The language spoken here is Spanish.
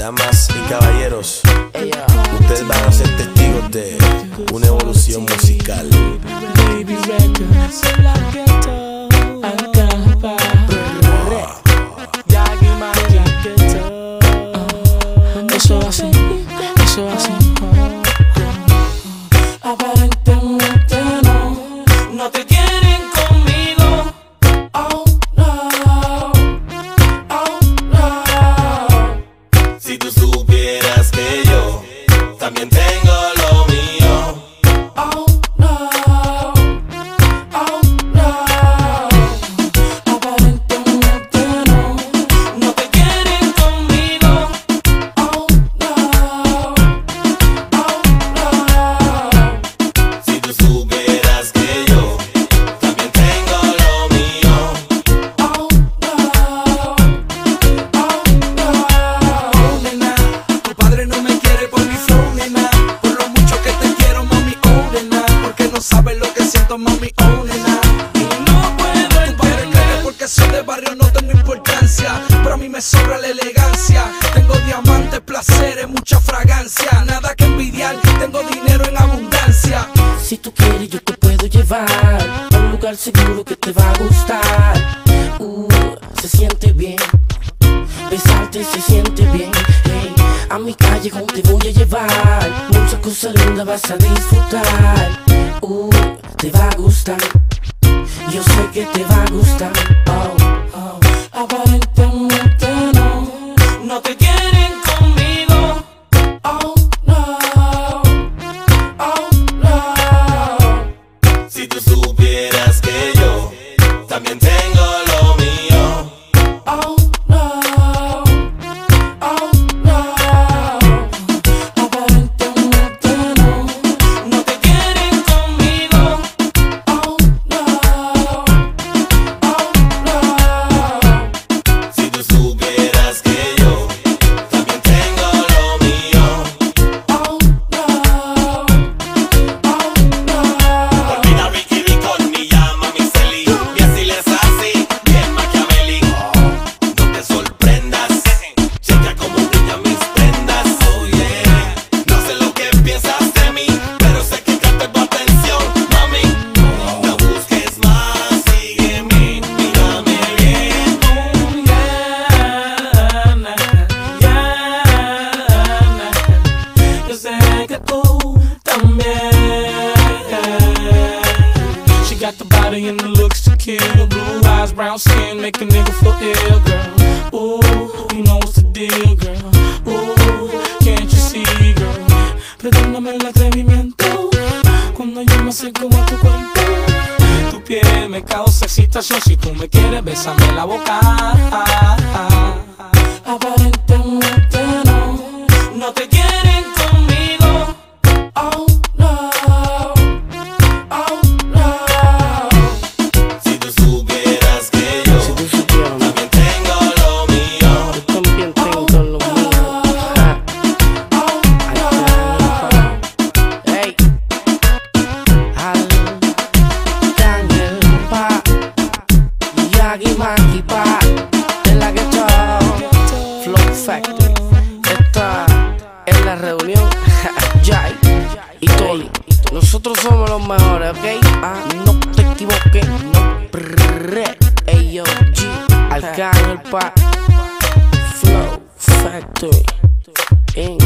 Damas y caballeros, ustedes van a ser testigos de barrio no tengo importancia Pero a mí me sobra la elegancia Tengo diamantes, placeres, mucha fragancia Nada que envidiar, tengo dinero en abundancia Si tú quieres yo te puedo llevar a un lugar seguro que te va a gustar. Uh, se siente bien, besarte se siente bien. Hey, a mi callejón te voy a llevar, muchas cosas lindas vas a disfrutar. Uh, te va a gustar, yo sé que te va a gustar. Supieras que yo también tengo lo the looks to kill. Blue eyes, brown skin, make a nigga feel ill, girl. Ooh, you know what's the deal, girl. Ooh, can't you see, girl? Perdóname el atrevimiento cuando yo me acerco a tu cuerpo. Tu piel me causa excitación si tú me quieres, bésame la boca. Aparentemente La Flow Factory. Esta es la reunión. Jai y. Nosotros somos los mejores, ¿ok? Ah, no te equivoques. No. Flow Factory Inc.